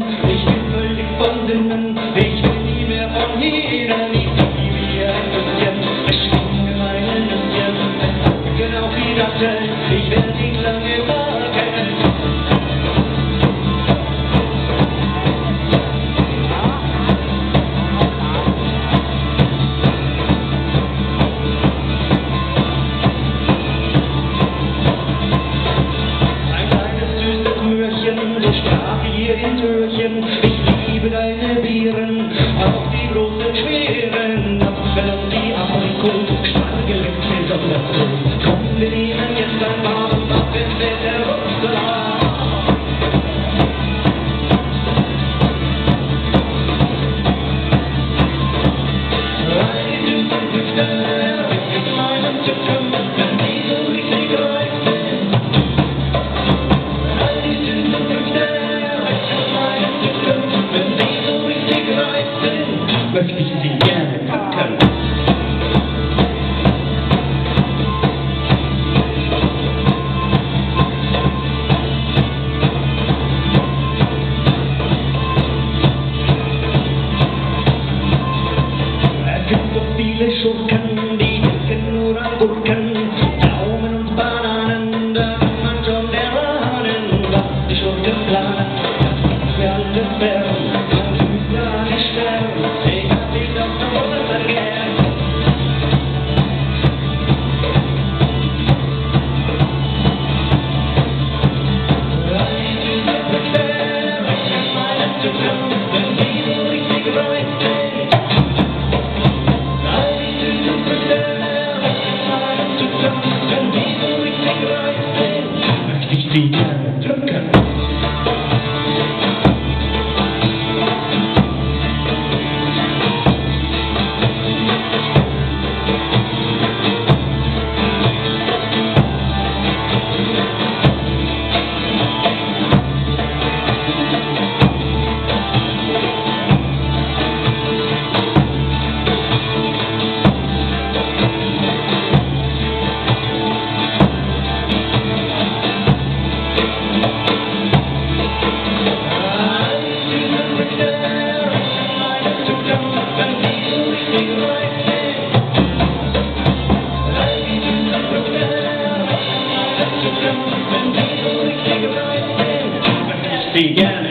Ich bin völlig von Sinnen, ich bin nie mehr von jedem, ich liebe mir ein bisschen, ich schwanke meine Nüsschen, genau wie das Geld, ich werde ihn lange wagen. Ein kleines süßes Mührchen, du dir den Türchen, ich liebe deine Bieren, auch die große Schwere. بس بالسجانة فكر ليش كان لي كان نور كان began